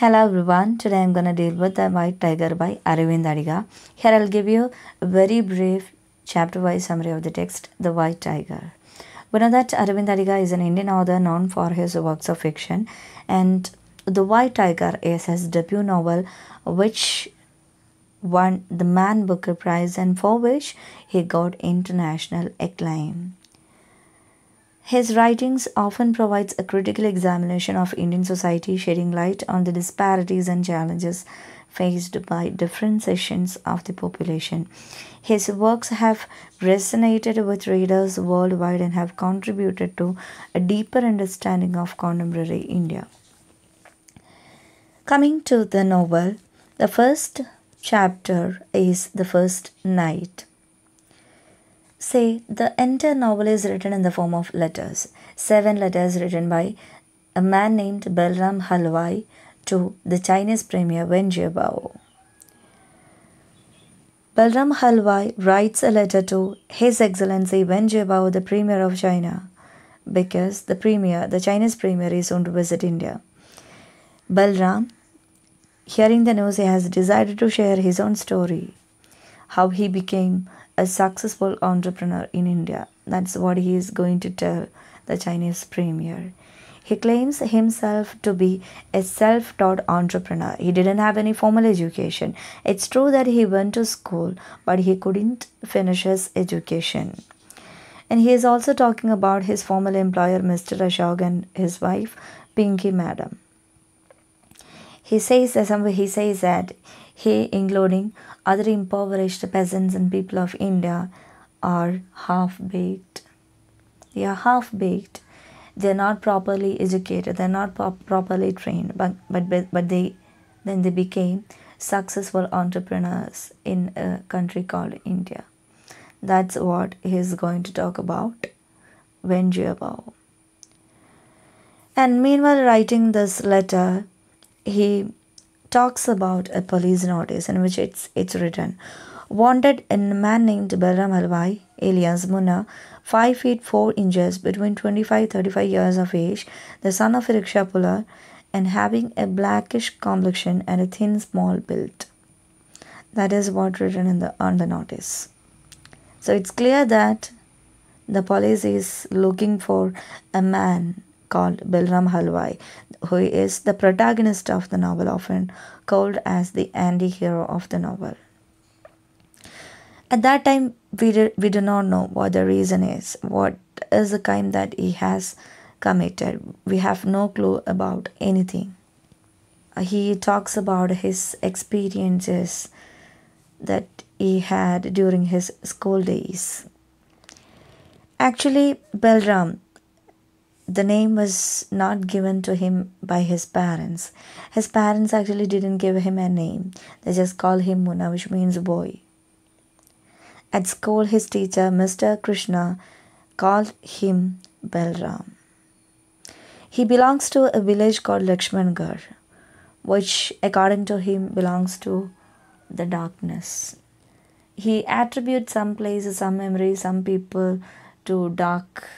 Hello everyone, today I'm gonna deal with The White Tiger by Aravind Adiga. Here I'll give you a very brief chapter wise summary of the text, The White Tiger. We know that Aravind Adiga is an Indian author known for his works of fiction, and The White Tiger is his debut novel, which won the Man Booker Prize and for which he got international acclaim. His writings often provides a critical examination of Indian society, shedding light on the disparities and challenges faced by different sections of the population. His works have resonated with readers worldwide and have contributed to a deeper understanding of contemporary India. Coming to the novel, the first chapter is The First Night. Say, the entire novel is written in the form of letters. Seven letters written by a man named Balram Halwai to the Chinese Premier Wen Jiabao. Balram Halwai writes a letter to His Excellency Wen Jiabao, the Premier of China, because the Premier, the Chinese Premier, is soon to visit India. Balram, hearing the news, he has decided to share his own story, how he became a successful entrepreneur in India. That's what he is going to tell the Chinese premier. He claims himself to be a self taught entrepreneur. He didn't have any formal education. It's true that he went to school, but he couldn't finish his education. And he is also talking about his former employer, Mr. Ashok, and his wife, Pinky Madam. He says that he says that he, including other impoverished peasants and people of India, are half baked. They are half baked they're not properly educated they're not properly trained but, but but they then they became successful entrepreneurs in a country called india that's what he's going to talk about Wen Jiabao. And meanwhile, writing this letter, he talks about a police notice in which it's it's written wanted a man named Balram Halwai, alias Munna, 5 feet 4 inches, between 25 35 years of age, the son of a rickshaw puller, and having a blackish complexion and a thin, small build. That is what written in the on the notice. So it's clear that the police is looking for a man called Balram Halwai, who is the protagonist of the novel, often called as the anti-hero of the novel. At that time, we, do, we do not know what the reason is, what is the crime that he has committed. We have no clue about anything. Uh, he talks about his experiences that he had during his school days. Actually, Balram, the name was not given to him by his parents. His parents actually didn't give him a name, they just called him Munna, which means boy. At school, his teacher, Mr. Krishna, called him Balram. He belongs to a village called Lakshmangarh, which, according to him, belongs to the darkness. He attributes some places, some memories, some people to dark,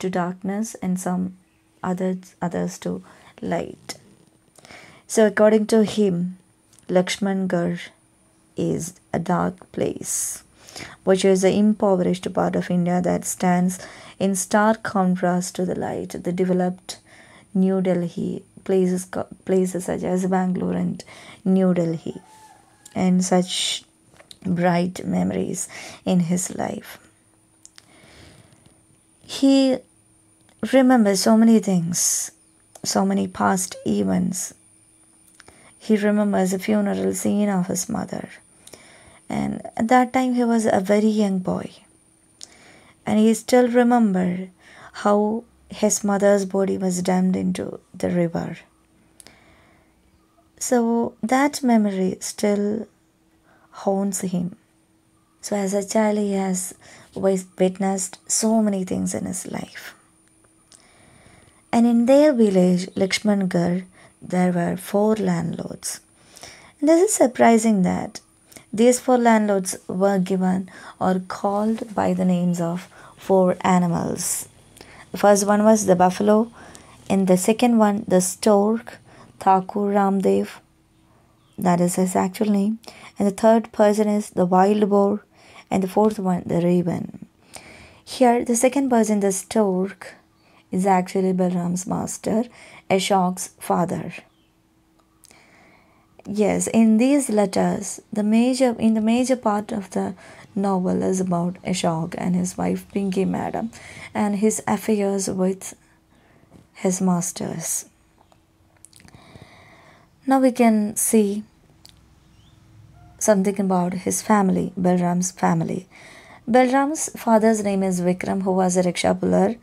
to darkness, and some others others to light. So, according to him, Lakshmangarh is a dark place which is the impoverished part of India that stands in stark contrast to the light, the developed New Delhi, places, places such as Bangalore and New Delhi, and such bright memories in his life. He remembers so many things, so many past events. He remembers the funeral scene of his mother. And at that time he was a very young boy. And he still remembered how his mother's body was dumped into the river. So that memory still haunts him. So as a child he has witnessed so many things in his life and in their village lakshmangarh there were four landlords and this is surprising that these four landlords were given or called by the names of four animals. The first one was the buffalo, and the second one the stork, Thakur Ramdev, that is his actual name, and the third person is the wild boar, and the fourth one, the raven. Here, the second person, the stork, is actually Balram's master, Ashok's father. Yes, in these letters, the major in the major part of the novel is about Ashok and his wife Pinky Madam and his affairs with his masters. Now we can see something about his family, Balram's family. Balram's father's name is Vikram, who was a rickshaw puller.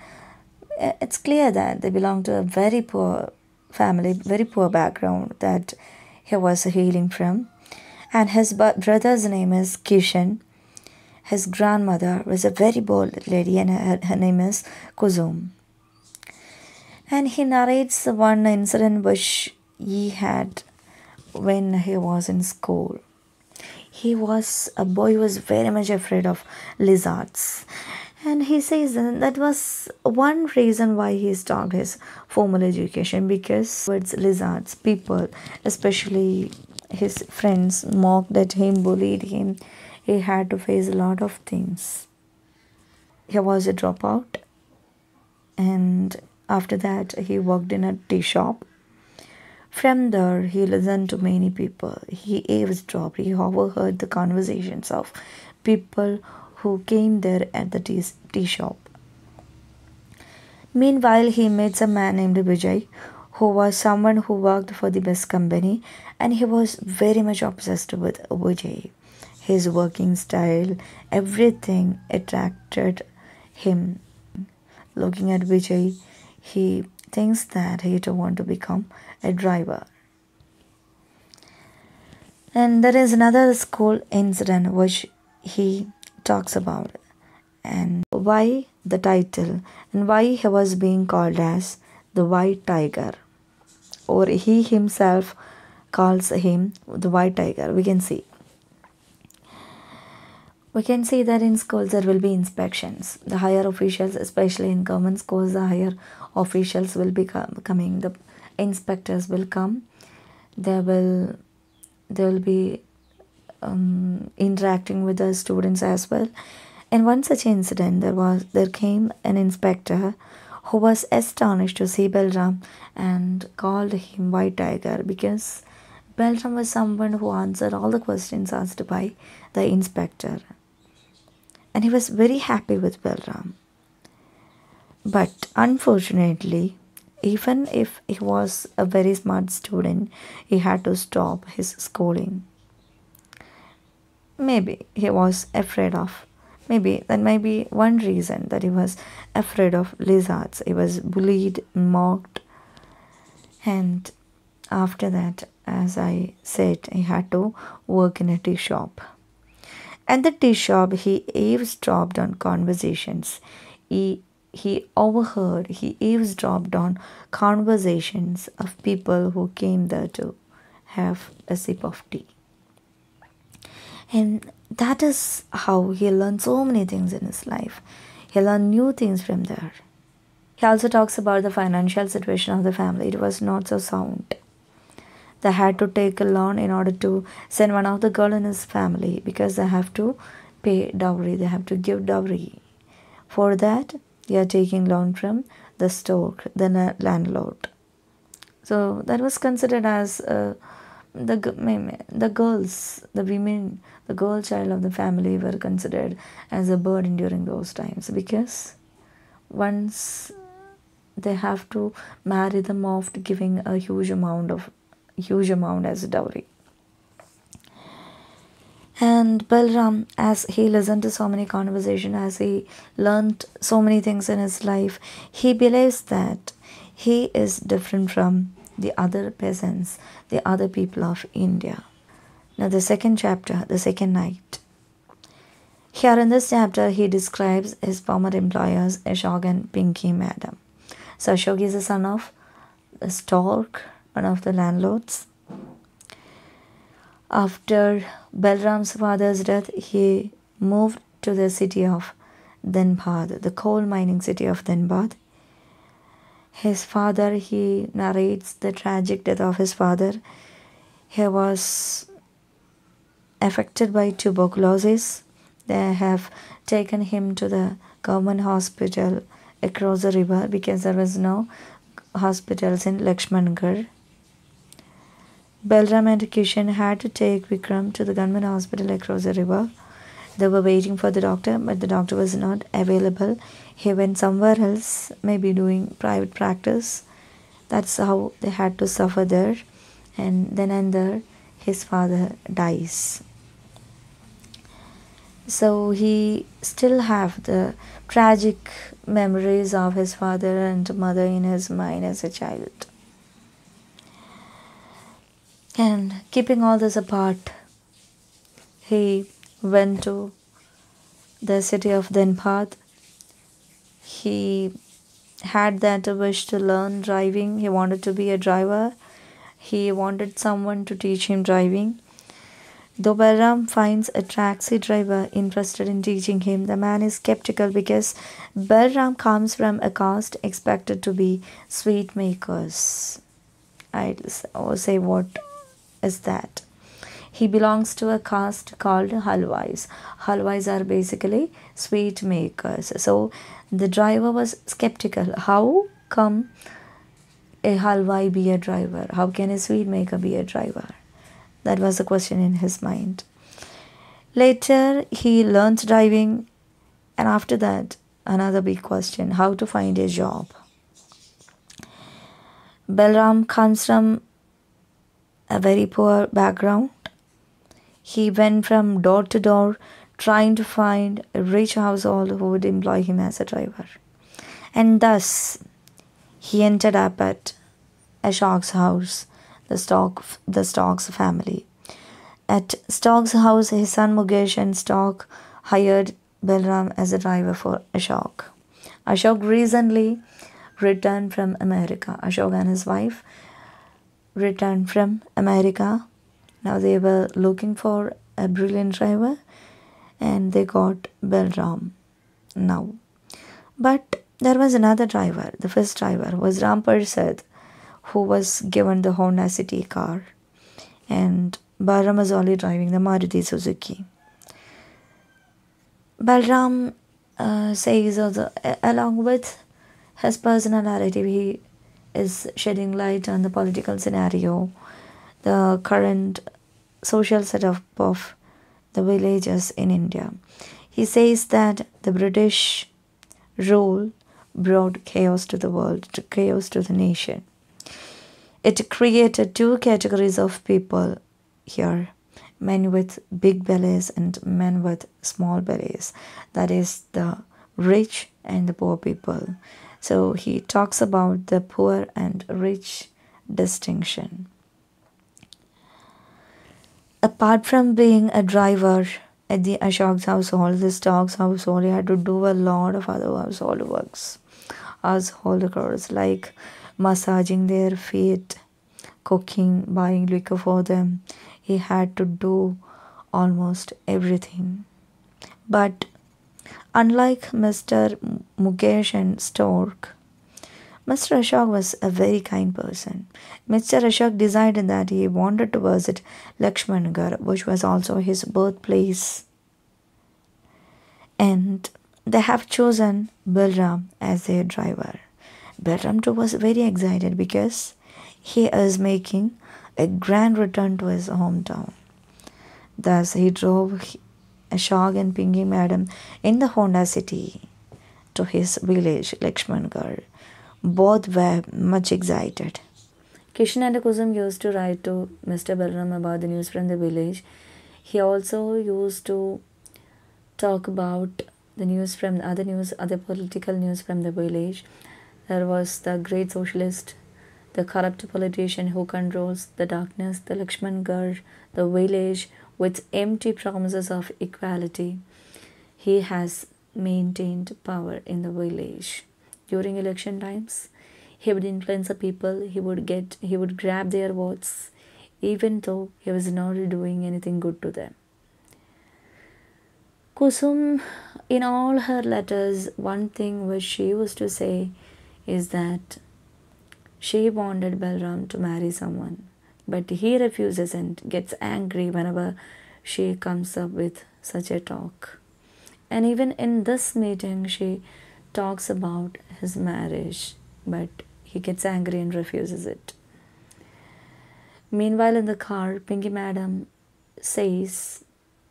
Uh, it's clear that they belong to a very poor family, very poor background that he was healing from. And his brother's name is Kishan. His grandmother was a very bold lady, and her, her name is Kusum. And he narrates one incident which he had when he was in school he was a boy who was very much afraid of lizards and he says that was one reason why he stopped his formal education because words lizards people especially his friends mocked at him bullied him he had to face a lot of things he was a dropout and after that he worked in a tea shop from there, he listened to many people. He eavesdropped. He overheard the conversations of people who came there at the tea, tea shop. Meanwhile, he met a man named Vijay, who was someone who worked for the best company, and he was very much obsessed with Vijay. His working style, everything attracted him. Looking at Vijay, he thinks that he to want to become a driver. And there is another school incident which he talks about and why the title? And why he was being called as the white tiger. Or he himself calls him the white tiger. We can see. We can see that in schools there will be inspections. The higher officials especially in government schools the higher officials will be coming. The inspectors will come. There will there will be um, interacting with the students as well in one such incident there was there came an inspector who was astonished to see Balram and called him White Tiger because Balram was someone who answered all the questions asked by the inspector. And he was very happy with Balram. But unfortunately, even if he was a very smart student, he had to stop his schooling. Maybe he was afraid of, maybe that might be one reason that he was afraid of lizards. He was bullied, mocked, and after that, as I said, he had to work in a tea shop. At the tea shop, he eavesdropped on conversations. He he overheard, he eavesdropped on conversations of people who came there to have a sip of tea. And that is how he learned so many things in his life. He learned new things from there. He also talks about the financial situation of the family. It was not so sound. They had to take a loan in order to send one of the girl in his family because they have to pay dowry. They have to give dowry. For that, they are taking loan from the store, the landlord. So that was considered as uh, the the girls, the women, the girl child of the family were considered as a burden during those times because once they have to marry them off giving a huge amount of huge amount as a dowry. And Balram, as he listened to so many conversations, as he learned so many things in his life, he believes that he is different from the other peasants, the other people of India. Now, the second chapter, the second night. Here in this chapter, he describes his former employers, Ashok and Pinky Madam. So, Ashok is the son of the stork, one of the landlords, after Balram's father's death, he moved to the city of Dhanbad, the coal mining city of Dhanbad. His father, he narrates the tragic death of his father. He was affected by tuberculosis. They have taken him to the government hospital across the river because there was no hospitals in Lakshmangarh. Balram and Kishan had to take Vikram to the government hospital across the river. They were waiting for the doctor, but the doctor was not available. He went somewhere else, maybe doing private practice. That's how they had to suffer there. And then and there, his father dies. So he still have the tragic memories of his father and mother in his mind as a child. And keeping all this apart, he went to the city of Dhanbad. He had that wish to learn driving. He wanted to be a driver. He wanted someone to teach him driving. Though Balram finds a taxi driver interested in teaching him, the man is skeptical because Balram comes from a caste expected to be sweet makers. I'll oh, say what is that? He belongs to a caste called Halwais. Halwais are basically sweet makers. So the driver was skeptical. How come a Halwai be a driver? How can a sweet maker be a driver? That was the question in his mind. Later, he learned driving, and after that, another big question how to find a job. Balram comes from a very poor background. He went from door to door trying to find a rich household who would employ him as a driver. And thus, he ended up at Ashok's house, the Stork, the Stork's family. At Stork's house, his son Mukesh and Stock hired Balram as a driver for Ashok. Ashok recently returned from America. Ashok and his wife returned from America. Now they were looking for a brilliant driver and they got Balram now. But there was another driver. The first driver was Ram Parsad, who was given the Honda City car. And Balram was only driving the Maruti Suzuki. Balram uh, says, also, along with his personal narrative, he is shedding light on the political scenario, the current social setup of the villages in India. He says that the British rule brought chaos to the world, chaos to the nation. It created two categories of people here men with big bellies and men with small bellies. That is the rich and the poor people. So he talks about the poor and rich distinction. Apart from being a driver at the Ashok's household, this dog's household, he had to do a lot of other household works, household chores like massaging their feet, cooking, buying liquor for them. He had to do almost everything. But unlike Mr. Mukesh and Stork, Mr. Ashok was a very kind person. Mr. Ashok decided that he wanted to visit Lakshmangarh, which was also his birthplace. And they have chosen Balram as their driver. Balram too was very excited because he is making a grand return to his hometown. Thus, he drove Ashok and Pinky Madam in the Honda City to his village, Lakshmangarh. Both were much excited. Kishan and Kusum used to write to Mr. Balram about the news from the village. He also used to talk about the news from other news, other political news from the village. There was the great socialist, the corrupt politician who controls the darkness, the Lakshmangarh, the village with empty promises of equality. He has maintained power in the village. During election times, he would influence the people, he would get he would grab their votes, even though he was not doing anything good to them. Kusum, in all her letters, one thing which she used to say is that She wanted Balram to marry someone, but he refuses and gets angry whenever she comes up with such a talk. And even in this meeting, she talks about his marriage, but he gets angry and refuses it. Meanwhile, in the car, Pinky Madam says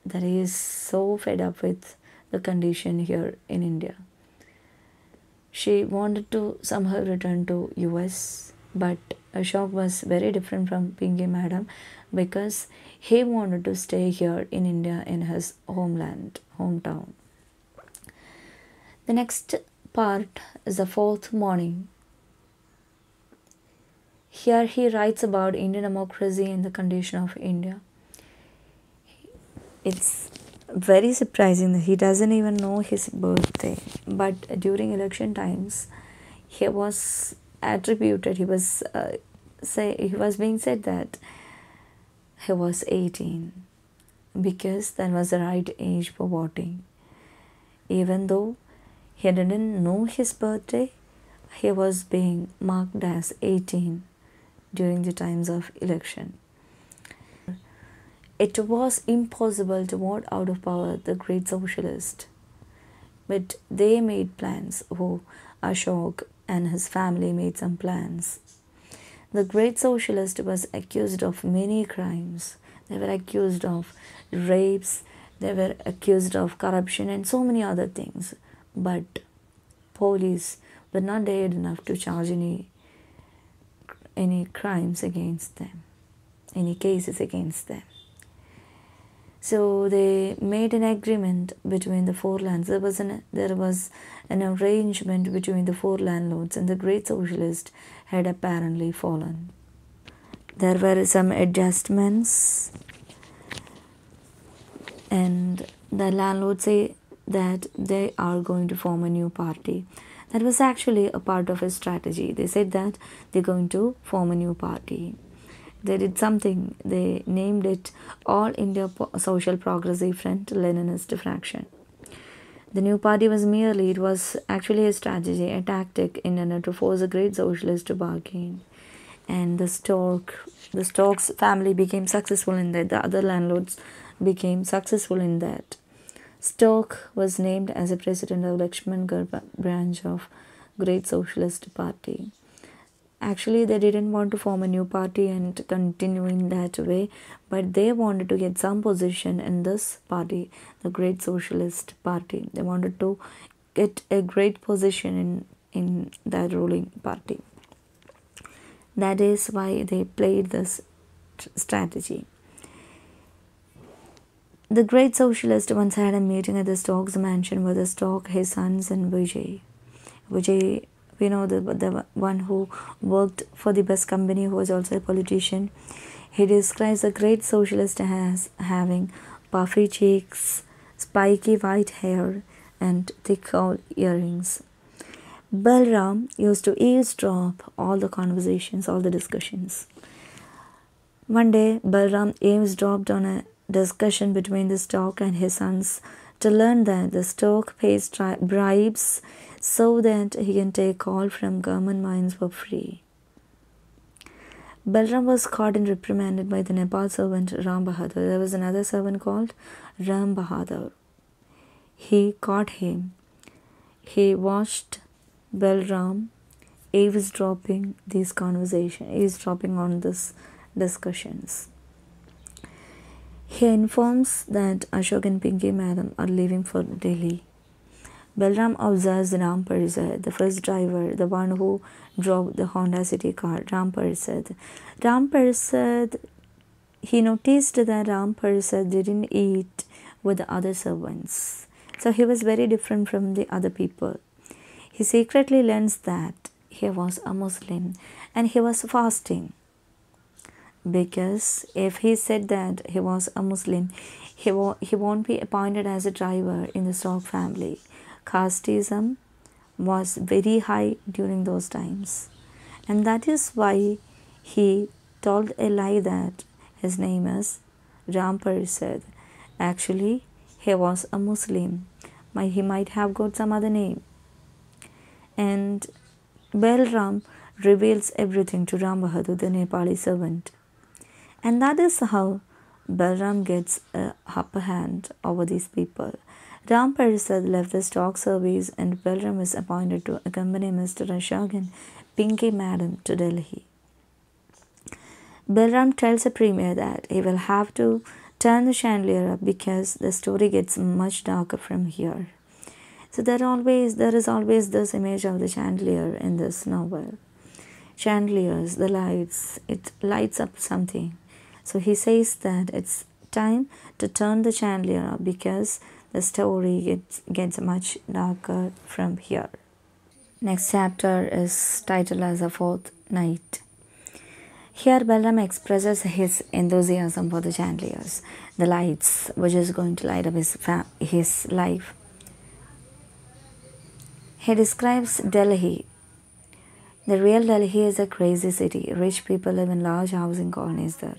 that he is so fed up with the condition here in India. She wanted to somehow return to US, but Ashok was very different from Pinky Madam because he wanted to stay here in India in his homeland, hometown. The next part is the fourth morning. Here he writes about Indian democracy and the condition of India. It's very surprising that he doesn't even know his birthday, but during election times, he was attributed. He was uh, say he was being said that he was 18 because that was the right age for voting. Even though he didn't know his birthday, he was being marked as 18 during the times of election. It was impossible to vote out of power the great socialist, but they made plans. Oh, Ashok and his family made some plans. The great socialist was accused of many crimes. They were accused of rapes, they were accused of corruption, and so many other things. But police were not dared enough to charge any any crimes against them, any cases against them. So they made an agreement between the four lands. There was an there was an arrangement between the four landlords, and the great socialist had apparently fallen. There were some adjustments, and the landlords say that they are going to form a new party. That was actually a part of a strategy. They said that they're going to form a new party they did something. They named it All India Social Progressive Front Leninist Fraction. The new party was merely, it was actually a strategy, a tactic in order to force a great socialist to bargain. And the Stork, the Stork's family became successful in that. The other landlords became successful in that. Stork was named as a president of Lakshman branch of Great Socialist Party. Actually they didn't want to form a new party and continue in that way but they wanted to get some position in this party the great socialist party. They wanted to get a great position in in that ruling party. That is why they played this strategy the great socialist once had a meeting at the Stork's mansion with the Stork, his sons, and Vijay. Vijay we know the, the one who worked for the best company who was also a politician he describes the great socialist as having puffy cheeks spiky white hair and thick earrings Balram used to eavesdrop all the conversations, all the discussions. One day, Balram eavesdropped on a discussion between the Stork and his sons to learn that the Stork pays bribes so that he can take all from government mines for free. Balram was caught and reprimanded by the Nepal servant Ram Bahadur. There was another servant called Ram Bahadur. He caught him. He watched Balram eavesdropping these conversations, eavesdropping on these discussions. He informs that Ashok and Pinky Madam are leaving for Delhi. Balram observes Ram Parsad, the first driver, the one who drove the Honda City car, Ram Parsad. Ram Parsad, he noticed that Ram Parsad didn't eat with the other servants. So he was very different from the other people. He secretly learns that he was a Muslim and he was fasting. Because if he said that he was a Muslim, he, wo- he won't be appointed as a driver in the Stork family casteism was very high during those times. And that is why he told a lie that his name is Ram Parsad. Actually, he was a Muslim. He might have got some other name. And Balram reveals everything to Ram Bahadur, the Nepali servant. And that is how Balram gets a upper hand over these people. Ram Parsad left the Stork service and Balram is appointed to accompany Mr. Ashok and Pinky Madam to Delhi. Balram tells the premier that he will have to turn the chandelier up because the story gets much darker from here. So there always there is always this image of the chandelier in this novel. Chandeliers, the lights, it lights up something. So he says that it's time to turn the chandelier up because the story gets, gets much darker from here. Next chapter is titled as a fourth night. Here, Balram expresses his enthusiasm for the chandeliers, the lights, which is going to light up his, his life. He describes Delhi. The real Delhi is a crazy city. Rich people live in large housing colonies there.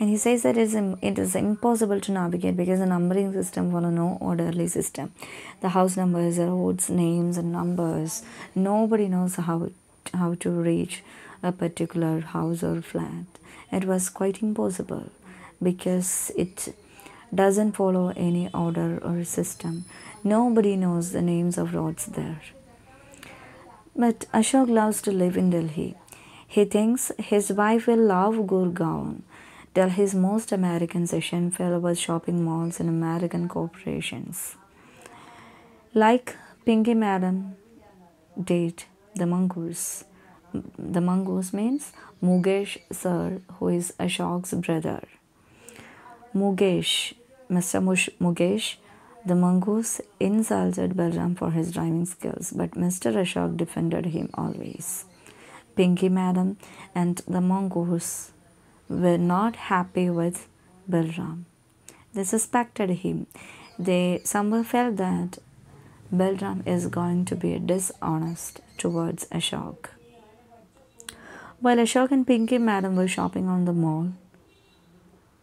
And he says that it is, it is impossible to navigate because the numbering system follow no orderly system. The house numbers, roads, names and numbers. Nobody knows how, how to reach a particular house or flat. It was quite impossible because it doesn't follow any order or system. Nobody knows the names of roads there. But Ashok loves to live in Delhi. He thinks his wife will love Gurgaon. Delhi's most American filled with shopping malls and American corporations. Like Pinky Madam did the mongoose the mongoose means Mukesh sir, who is Ashok's brother. Mukesh, Mr. Mush, Mukesh, the mongoose insulted Balram for his driving skills, but Mr. Ashok defended him always. Pinky Madam and the mongoose were not happy with Balram. They suspected him. They somehow felt that Balram is going to be dishonest towards Ashok. While Ashok and Pinky Madam were shopping on the mall,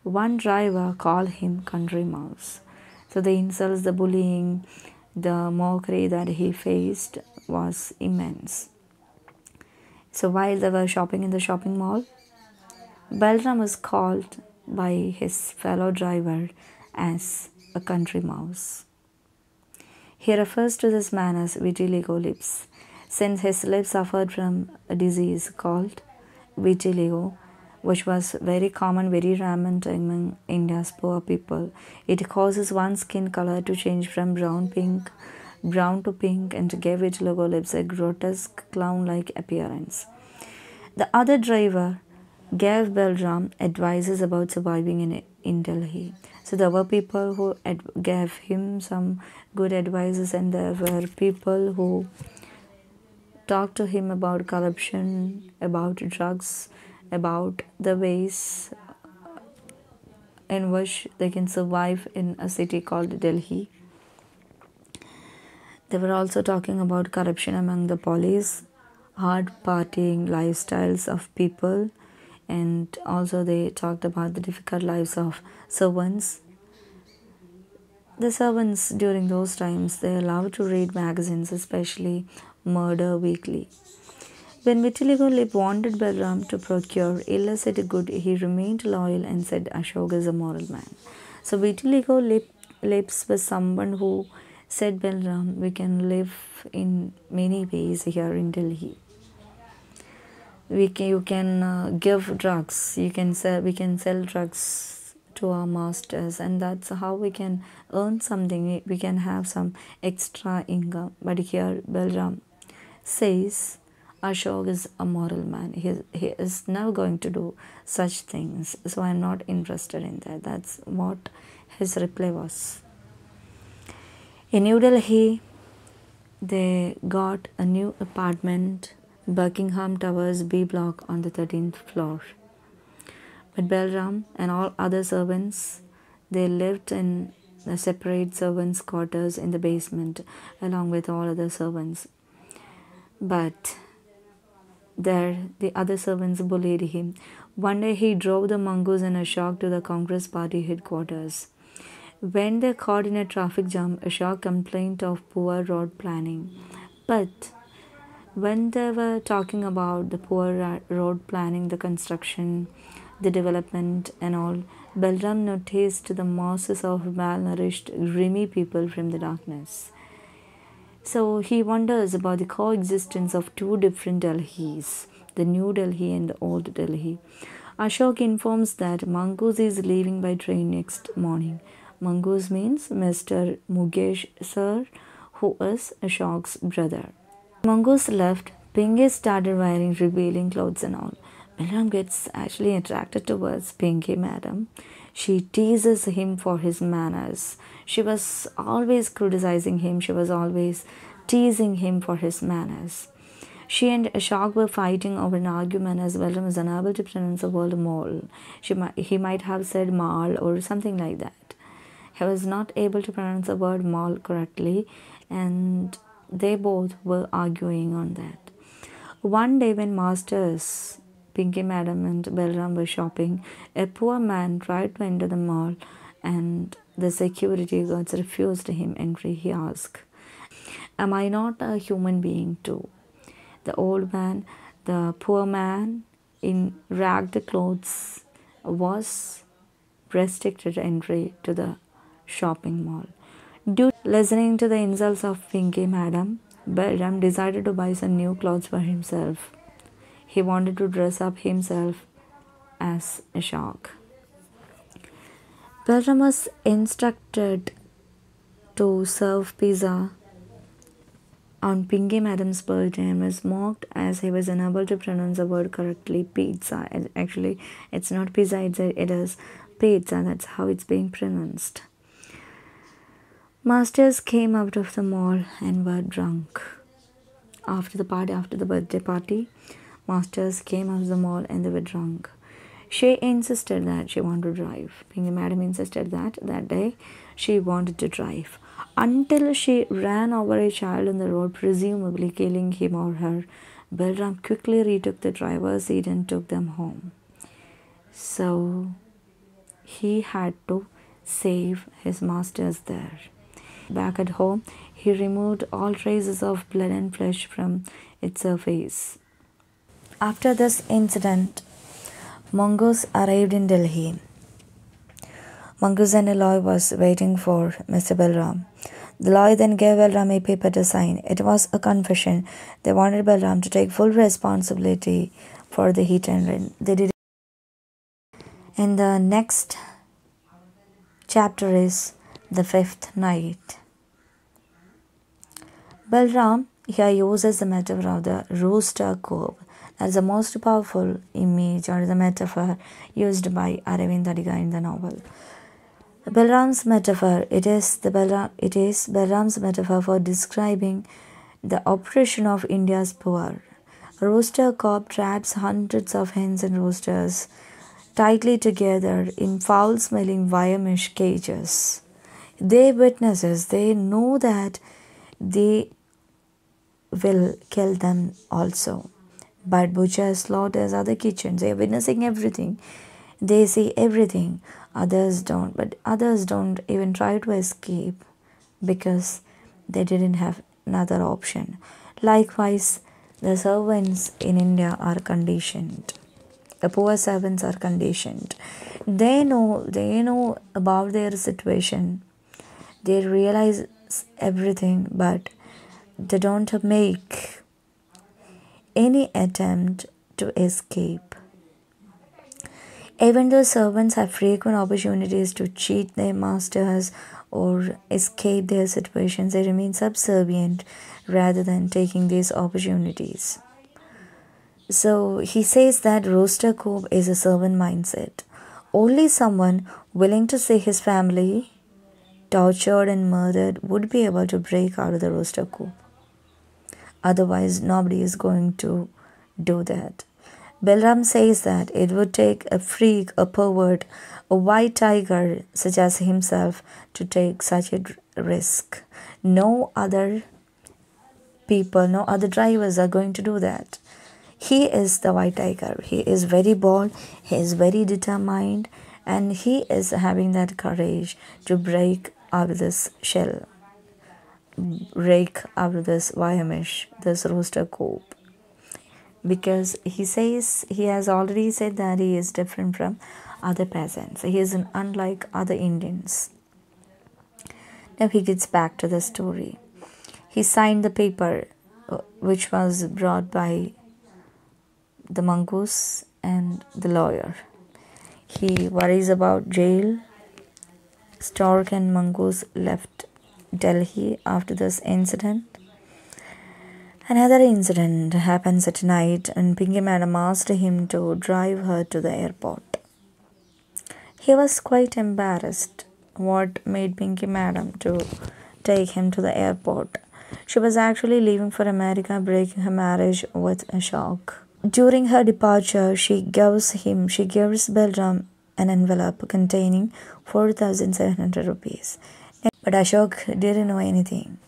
one driver called him Country Mouse. So the insults, the bullying, the mockery that he faced was immense. So while they were shopping in the shopping mall, Balram was called by his fellow driver as a country mouse. He refers to this man as vitiligo lips, since his lips suffered from a disease called vitiligo, which was very common, very rampant among India's poor people. It causes one's skin color to change from brown pink, brown to pink, and gave vitiligo lips a grotesque clown-like appearance. The other driver gave Balram advises about surviving in, in Delhi. So there were people who gave him some good advices, and there were people who talked to him about corruption, about drugs, about the ways in which they can survive in a city called Delhi. They were also talking about corruption among the police, hard partying lifestyles of people, and also they talked about the difficult lives of servants. The servants during those times they allowed to read magazines, especially Murder Weekly. When Vitiligo wanted Balram to procure illicit good, he remained loyal and said Ashok is a moral man. So Vitiligo Lip, Lips was someone who said Balram, we can live in many ways here in Delhi. We can, you can uh, give drugs, you can sell, we can sell drugs to our masters and that's how we can earn something, we can have some extra income. But here Balram says Ashok is a moral man. He, he is never going to do such things. So I'm not interested in that. That's what his reply was. In New Delhi, they got a new apartment, Buckingham Towers B block on the 13th floor. But Balram and all other servants, they lived in separate servants' quarters in the basement along with all other servants. But there the other servants bullied him. One day he drove the mongoose in Ashok to the Congress Party headquarters. When they caught in a traffic jam, Ashok complained of poor road planning. But when they were talking about the poor road planning, the construction, the development, and all, Balram noticed the masses of malnourished, grimy people from the darkness. So he wonders about the coexistence of two different Delhis, the New Delhi and the Old Delhi. Ashok informs that Mongoose is leaving by train next morning. Mongoose means Mr. Mukesh sir, who is Ashok's brother. Mongoose left, Pinky started wearing revealing clothes and all. Balram gets actually attracted towards Pinky Madam. She teases him for his manners. She was always criticizing him. She was always teasing him for his manners. She and Ashok were fighting over an argument as Balram was unable to pronounce the word mole. She he might have said mal or something like that. He was not able to pronounce the word mall correctly and they both were arguing on that. One day, when Masters, Pinky Madam, and Balram were shopping, a poor man tried to enter the mall and the security guards refused him entry. He asked, Am I not a human being too? The old man, the poor man in ragged clothes, was restricted entry to the shopping mall. Due to listening to the insults of Pinky Madam, Balram decided to buy some new clothes for himself. He wanted to dress up himself as a shark. Balram was instructed to serve pizza on Pinky Madam's birthday and was mocked as he was unable to pronounce the word correctly pizza. Actually, it's not pizza, it's it is pizza. That's how it's being pronounced. Masters came out of the mall and were drunk. After the party, after the birthday party, Masters came out of the mall and they were drunk. She insisted that she wanted to drive. Being Pinky Madam insisted that that day she wanted to drive until she ran over a child on the road, presumably killing him or her. Balram quickly retook the driver's seat and took them home. So he had to save his masters there. Back at home, he removed all traces of blood and flesh from its surface. After this incident, Mongoose arrived in Delhi. Mongoose and Eloy was waiting for Mr. Balram. The lawyer then gave Balram a paper to sign. It was a confession. They wanted Balram to take full responsibility for the hit and run. They did. In the next chapter is the fifth night. Balram here uses the metaphor of the rooster coop as the most powerful image or the metaphor used by Aravind Adiga in the novel. Balram's metaphor it is the Balram, it is Balram's metaphor for describing the oppression of India's poor. Rooster coop traps hundreds of hens and roosters tightly together in foul smelling wire mesh cages. They witnesses, they know that they will kill them also. But butchers, slaughters, other kitchens, they are witnessing everything. They see everything. Others don't. But others don't even try to escape because they didn't have another option. Likewise, the servants in India are conditioned. The poor servants are conditioned. They know they know about their situation. They realize everything, but they don't make any attempt to escape. Even though servants have frequent opportunities to cheat their masters or escape their situations, they remain subservient rather than taking these opportunities. So he says that rooster coop is a servant mindset. Only someone willing to see his family tortured and murdered would be able to break out of the rooster coop. Otherwise, nobody is going to do that. Balram says that it would take a freak, a pervert, a white tiger such as himself to take such a risk. No other people, no other drivers are going to do that. He is the white tiger. He is very bold, he is very determined, and he is having that courage to break out of this shell. break out this Vyamish, this rooster coop. Because he says he has already said that he is different from other peasants. He is unlike other Indians. Now he gets back to the story. He signed the paper uh, which was brought by the mongoose and the lawyer. He worries about jail. Stork and mongoose left Delhi after this incident. Another incident happens at night, and Pinky Madam asked him to drive her to the airport. He was quite embarrassed. What made Pinky Madam to take him to the airport? She was actually leaving for America, breaking her marriage with Ashok. During her departure, she gives him, she gives Balram an envelope containing 4,700 rupees. But Ashok didn't know anything.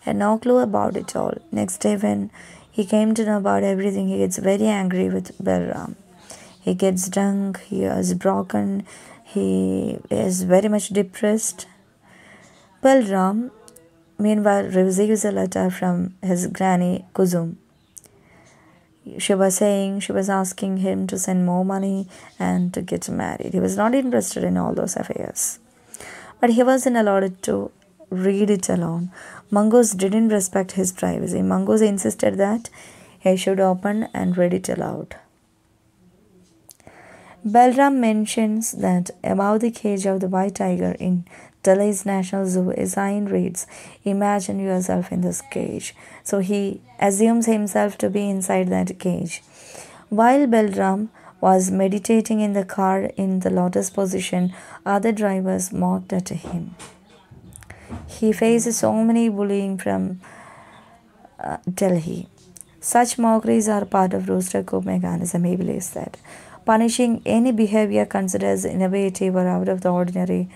Had no clue about it all. Next day, when he came to know about everything, he gets very angry with Balram. He gets drunk, he is broken, he is very much depressed. Balram, meanwhile, receives a letter from his granny Kusum. She was saying, she was asking him to send more money and to get married. He was not interested in all those affairs. But he wasn't allowed to read it alone. Mongoose didn't respect his privacy. Mongoose insisted that he should open and read it aloud. Balram mentions that above the cage of the white tiger in Delhi's National Zoo, sign reads, Imagine yourself in this cage. So he assumes himself to be inside that cage. While Balram was meditating in the car in the lotus position, other drivers mocked at him. He faces so many bullying from uh, Delhi. Such mockeries are part of rooster coop mechanism, he believes that. Punishing any behavior considered innovative or out of the ordinary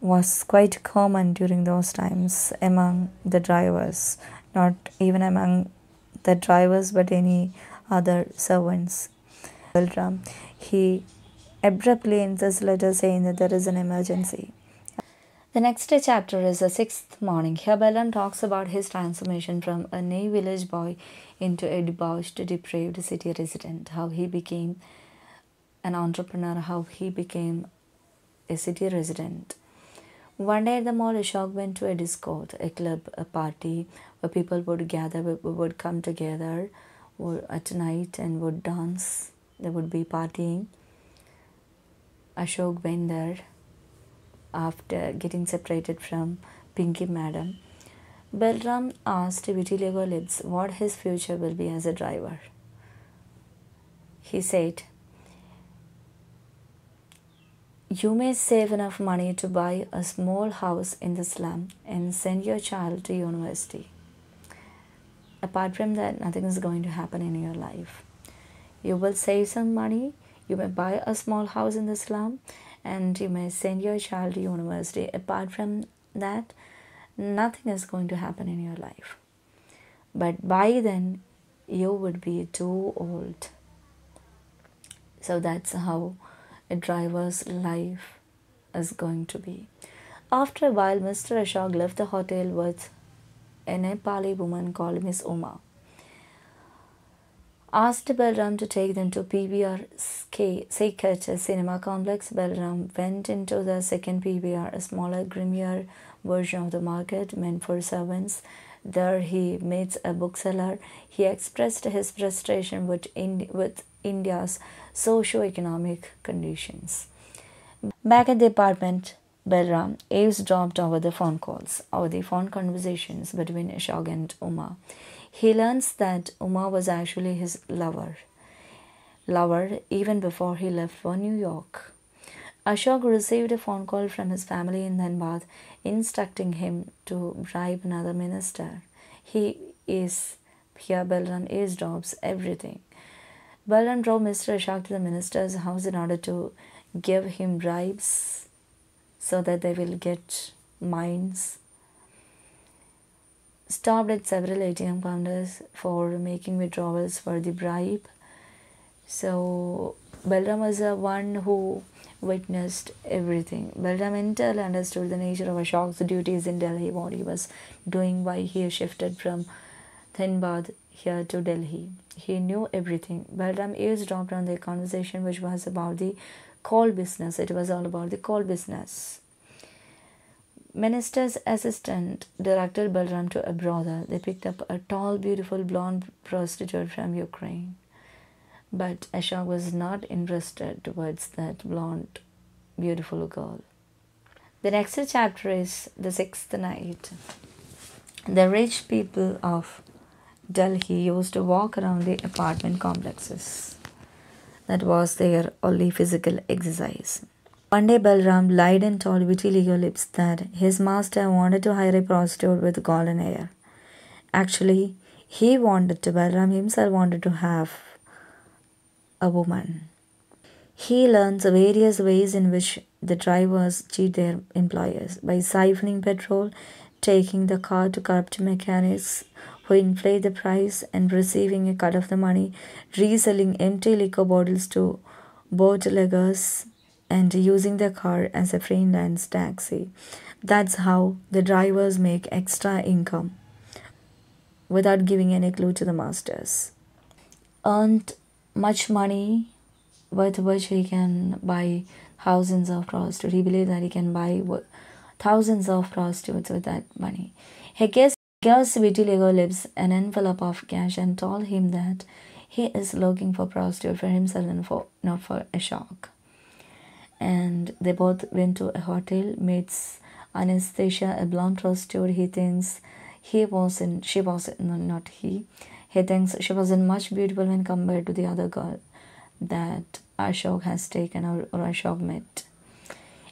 was quite common during those times among the drivers, not even among the drivers but any other servants. He abruptly ends his letter saying that there is an emergency. The next chapter is the sixth morning. Here Balram talks about his transformation from a nay village boy into a debauched, depraved city resident, how he became an entrepreneur, how he became a city resident. One day at the mall, Ashok went to a disco, a club, a party where people would gather, would come together at uh, night and would dance. They would be partying. Ashok went there after getting separated from Pinky Madam. Balram asked Vitiligo Lips what his future will be as a driver. He said, You may save enough money to buy a small house in the slum and send your child to university. Apart from that, nothing is going to happen in your life. You will save some money, you may buy a small house in the slum, and you may send your child to university. Apart from that, nothing is going to happen in your life. But by then, you would be too old. So that's how a driver's life is going to be. After a while, Mr. Ashok left the hotel with a Nepali woman called Miss Uma. Asked Balram to take them to PVR Saket cinema complex. Balram went into the second PVR, a smaller, grimier version of the market meant for servants. There he meets a bookseller. He expressed his frustration with, Indi- with India's socio-economic conditions. Back at the apartment, Balram eavesdropped over the phone calls, over the phone conversations between Ashok and Uma. He learns that Uma was actually his lover, lover even before he left for New York. Ashok received a phone call from his family in Dhanbad instructing him to bribe another minister. He is here, Balram eavesdrops everything. Balram drove Mr. Ashok to the minister's house in order to give him bribes so that they will get mines. Stopped at several ATM counters for making withdrawals for the bribe. So Balram was the one who witnessed everything. Balram entirely understood the nature of Ashok's duties in Delhi, what he was doing, why he shifted from Dhanbad here to Delhi. He knew everything. Balram eavesdropped on their conversation, which was about the coal business. It was all about the coal business. Minister's assistant directed Balram to a brothel. They picked up a tall, beautiful blonde prostitute from Ukraine. But Ashok was not interested towards that blonde, beautiful girl. The next chapter is The Sixth Night. The rich people of Delhi used to walk around the apartment complexes. That was their only physical exercise. One day Balram lied and told Vitiligo Lips that his master wanted to hire a prostitute with golden hair. Actually, he wanted to, Balram himself wanted to have a woman. He learns various ways in which the drivers cheat their employers by siphoning petrol, taking the car to corrupt mechanics who inflate the price and receiving a cut of the money, reselling empty liquor bottles to bootleggers and using the car as a freelance taxi. That's how the drivers make extra income without giving any clue to the masters. Earned much money with which he can buy thousands of prostitutes. He believed that he can buy thousands of prostitutes with that money. He gives, gives Vitiligo Lips an envelope of cash and told him that he is looking for prostitute for himself and for not for Ashok and they both went to a hotel meets Anastasia a blonde prostitute. He thinks he wasn't she wasn't no, not he. He thinks she wasn't much beautiful when compared to the other girl that Ashok has taken or, or Ashok met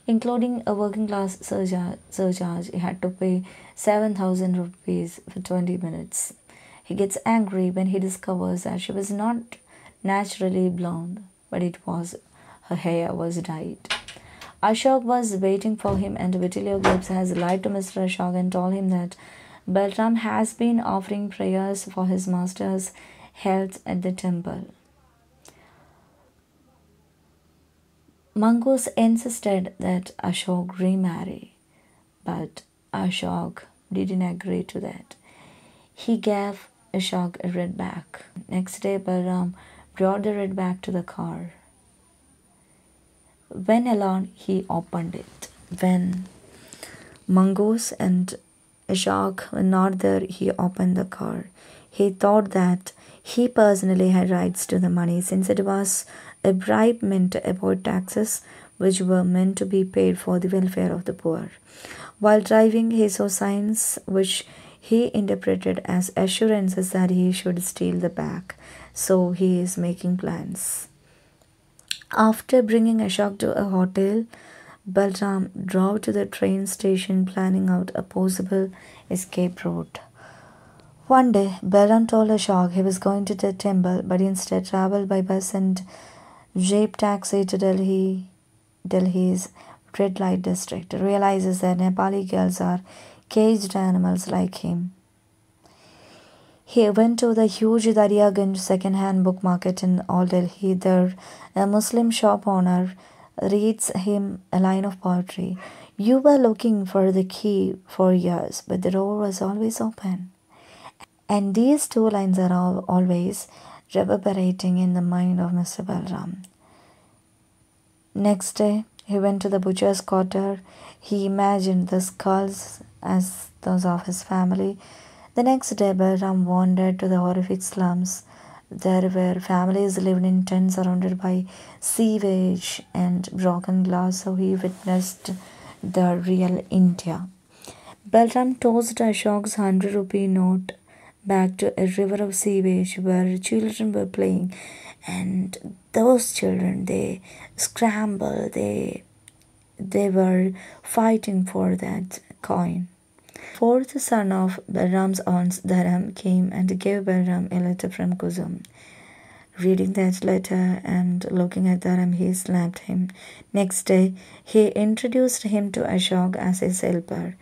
including a working class surcharge, surcharge he had to pay 7000 rupees for 20 minutes he gets angry when he discovers that she was not naturally blonde but it was her hair was dyed. Ashok was waiting for him, and Vitiligo Lips has lied to Mr. Ashok and told him that Balram has been offering prayers for his master's health at the temple. Mongoose insisted that Ashok remarry, but Ashok didn't agree to that. He gave Ashok a red back. Next day, Balram brought the red back to the car. When alone, he opened it. When Mongoose and Ashok were not there, he opened the car. He thought that he personally had rights to the money since it was a bribe meant to avoid taxes which were meant to be paid for the welfare of the poor. While driving, he saw signs which he interpreted as assurances that he should steal the bag. So he is making plans. After bringing Ashok to a hotel, Balram drove to the train station planning out a possible escape route. One day, Balram told Ashok he was going to the temple but instead traveled by bus and jeep taxi to Delhi, Delhi's red light district. Realizes that Nepali girls are caged animals like him. He went to the huge Daryaganj second-hand book market in Old Delhi. There, a Muslim shop owner reads him a line of poetry. You were looking for the key for years, but the door was always open. And these two lines are all, always reverberating in the mind of Mr. Balram. Next day, he went to the butcher's quarter. He imagined the skulls as those of his family the next day, Balram wandered to the horrific slums. There were families lived in tents surrounded by sewage and broken glass, so he witnessed the real India. Balram tossed Ashok's hundred rupee note back to a river of sewage where children were playing, and those children they scrambled, they they were fighting for that coin fourth son of Balram's aunt Dharam came and gave Balram a letter from Kusum. Reading that letter and looking at Dharam, he slapped him. Next day, he introduced him to Ashok as his helper.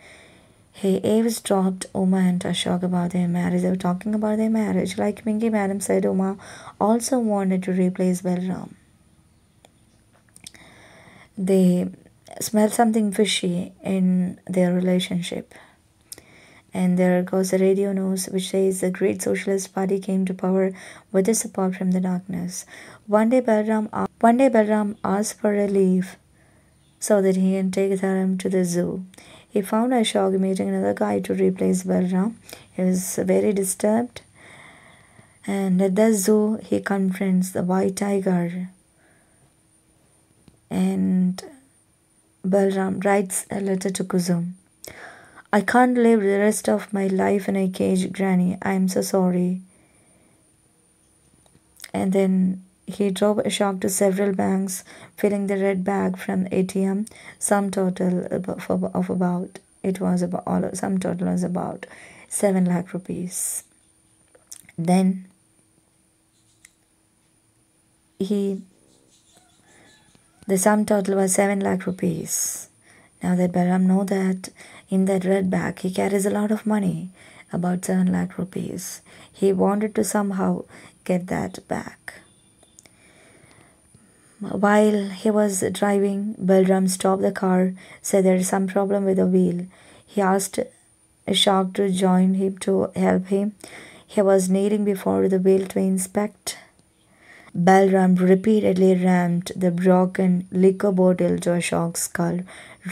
He eavesdropped Uma and Ashok about their marriage. They were talking about their marriage. Like Mingy Madam said, Uma also wanted to replace Balram. they smell something fishy in their relationship. And there goes the radio news, which says the great socialist party came to power with the support from the darkness. One day, Balram, one day Balram asked for a leave so that he can take Dharam to the zoo. He found Ashok meeting another guy to replace Balram. He was very disturbed. And at the zoo, he confronts the white tiger. And Balram writes a letter to Kusum. I can't live the rest of my life in a cage, Granny. I'm so sorry. And then he drove Ashok to several banks, filling the red bag from ATM. Some total of about it was about some total was about seven lakh rupees. Then he the sum total was seven lakh rupees. Now that Balram know that in that red bag he carries a lot of money, about seven lakh rupees. He wanted to somehow get that back. While he was driving, Balram stopped the car, said there is some problem with the wheel. He asked Ashok to join him to help him. He was kneeling before the wheel to inspect. Balram repeatedly rammed the broken liquor bottle to Ashok's skull.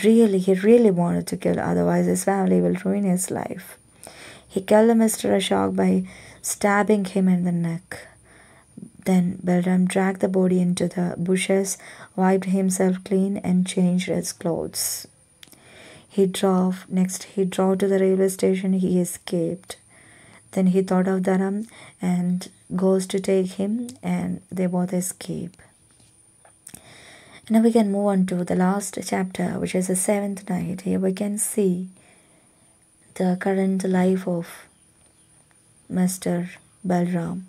Really, he really wanted to kill, otherwise his family will ruin his life. He killed Mr. Ashok by stabbing him in the neck. Then Balram dragged the body into the bushes, wiped himself clean, and changed his clothes. He drove, next he drove to the railway station, he escaped. Then he thought of Dharam and goes to take him, and they both escape. Now we can move on to the last chapter, which is the seventh night. Here we can see the current life of Mr. Balram.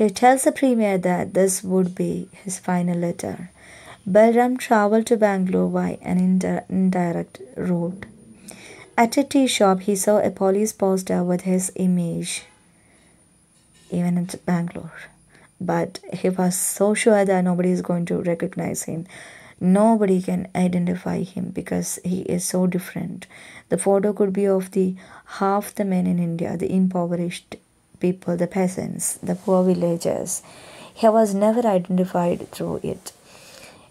He tells the premier that this would be his final letter. Balram traveled to Bangalore by an indirect route. At a tea shop, he saw a police poster with his image, even in Bangalore. But he was so sure that nobody is going to recognize him. Nobody can identify him because he is so different. The photo could be of the half the men in India, the impoverished people, the peasants, the poor villagers. He was never identified through it.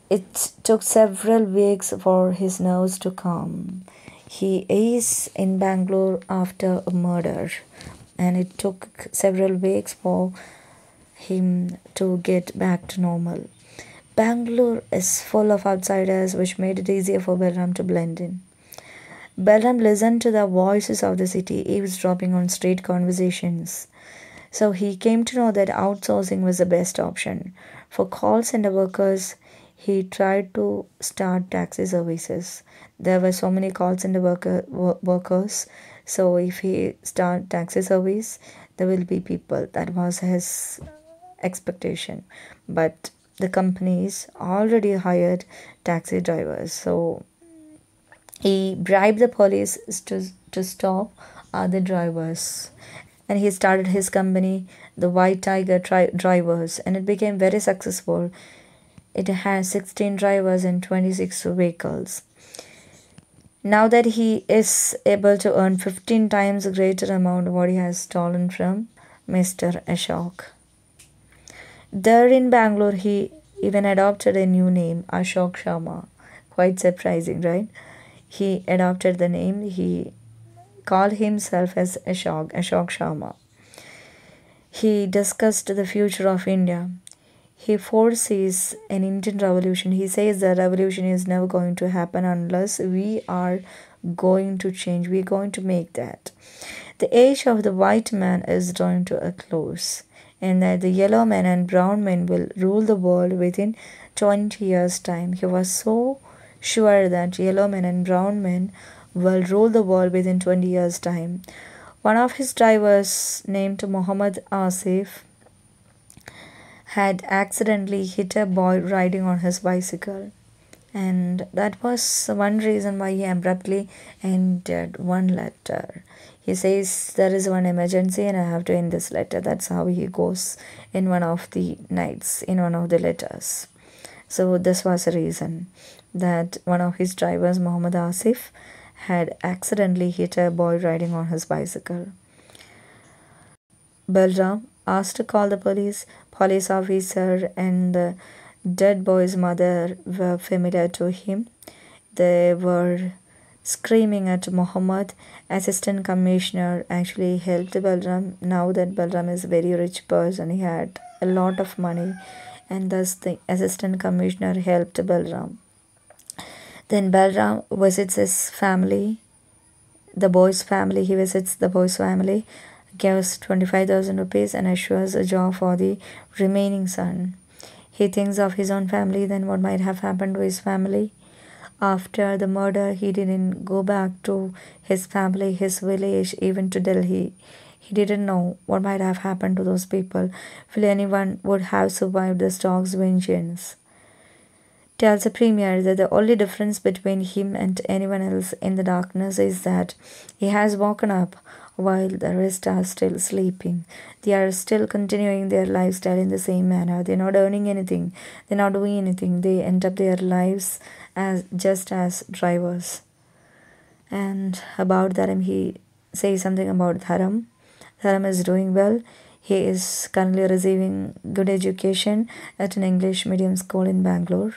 It took several weeks for his nerves to calm. He is in Bangalore after a murder, and it took several weeks for him to get back to normal. Bangalore is full of outsiders, which made it easier for Balram to blend in. Balram listened to the voices of the city, eavesdropping on street conversations. So he came to know that outsourcing was the best option. For call center workers, he tried to start taxi services. There were so many call center worker, workers. So if he start taxi service, there will be people. That was his expectation. But the companies already hired taxi drivers. So he bribed the police to, to stop other drivers and he started his company the white tiger tri- drivers and it became very successful. It has 16 drivers and 26 vehicles. Now that he is able to earn 15 times greater amount of what he has stolen from mr ashok. There in bangalore he even adopted a new name ashok sharma. Quite surprising right? He adopted the name. He called himself as Ashok, Ashok Sharma. He discussed the future of India. He foresees an Indian revolution. He says the revolution is never going to happen unless we are going to change. We're going to make that. The age of the white man is drawing to a close, and that the yellow men and brown men will rule the world within 20 years' time. He was so sure that yellow men and brown men will rule the world within 20 years' time. One of his drivers, named Muhammad Asif, had accidentally hit a boy riding on his bicycle. And that was one reason why he abruptly ended one letter. He says, There is one emergency and I have to end this letter. That's how he goes in one of the nights, in one of the letters. So this was a reason that one of his drivers, Muhammad Asif, had accidentally hit a boy riding on his bicycle. Balram asked to call the police. Police officer and the dead boy's mother were familiar to him. They were screaming at Muhammad. Assistant commissioner actually helped Balram. Now that Balram is a very rich person, he had a lot of money, and thus the assistant commissioner helped Balram. Then Balram visits his family, the boy's family. He visits the boy's family gives 25,000 rupees and assures a job for the remaining son. He thinks of his own family, then what might have happened to his family. After the murder, he didn't go back to his family, his village, even to Delhi. He didn't know what might have happened to those people. Will anyone would have survived the dog's vengeance? Tells the premier that the only difference between him and anyone else in the darkness is that he has woken up while the rest are still sleeping. They are still continuing their lifestyle in the same manner. They're not earning anything, they're not doing anything. They end up their lives as just as drivers. And about Dharam, he says something about Dharam. Dharam is doing well. He is currently receiving good education at an English medium school in Bangalore.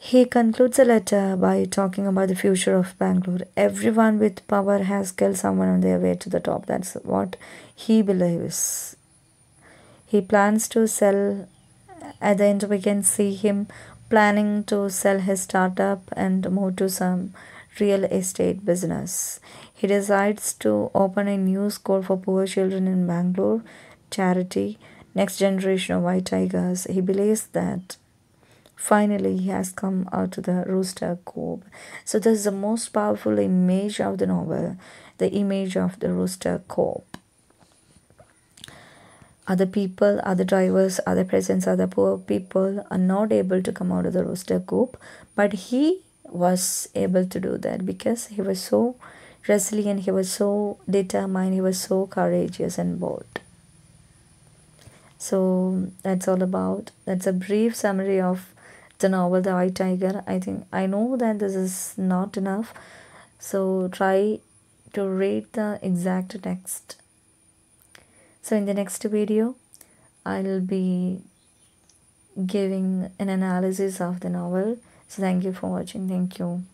He concludes the letter by talking about the future of Bangalore. Everyone with power has killed someone on their way to the top. That's what he believes. He plans to sell, at the end, we can see him planning to sell his startup and move to some real estate business. He decides to open a new school for poor children in Bangalore, charity, next generation of white tigers. He believes that finally he has come out to the rooster coop so this is the most powerful image of the novel the image of the rooster coop other people other drivers other presents other poor people are not able to come out of the rooster coop but he was able to do that because he was so resilient he was so determined he was so courageous and bold. So that's all about that's a brief summary of the novel The White Tiger. I think I know that this is not enough, so try to read the exact text. So, in the next video, I'll be giving an analysis of the novel. So, thank you for watching. Thank you.